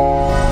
you